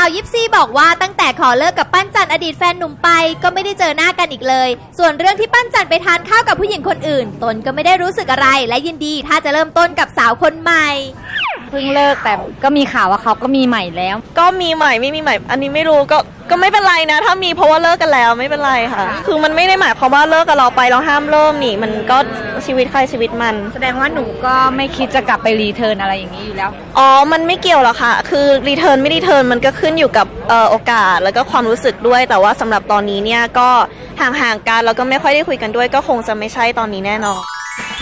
าวยิปซีบอกว่าตั้งแต่ขอเลิกกับปั้นจันอดีตแฟนหนุ่มไปก็ไม่ได้เจอหน้ากันอีกเลย ส่วนเรื่องที่ปั้นจันไปทานข้าวกับผู้หญิงคนอื่น ตนก็ไม่ได้รู้สึกอะไรและยินดีถ้าจะเริ่มต้นกับสาวคนใหม่ เพิ่งเลิกแต่ก็มีข่าวว่าเขาก็มีใหม่แล้ว ก็มีใหม่ไม่มีใหม่ อันนี้ไม่รู้ก็ก็ไม่เป็นไรนะ ถ้ามีเพราะว่าเลิกกันแล้วไม่เป็นไรค่ะ คือมันไม่ได้หมายความว่าเลิกกับเราไปเราห้ามเริ่มนี่ มันก็ชีวิตใครชีวิตมัน แสดงว่าหนูก็ไม่คิดจะกลับไปรีเทิร์นอะไรอย่างนี้อยู่แล้ว อ๋อ มันไม่เกี่ยวหรอกค่ะ คือ return ไม่ return มันก็ขึ้นอยู่กับเอ่อโอกาสแล้วก็ความรู้สึกด้วย แต่ว่าสำหรับตอนนี้เนี่ยก็ห่างๆกันแล้วก็ไม่ค่อยได้คุยกันด้วย ก็คงจะไม่ใช่ตอนนี้แน่นอน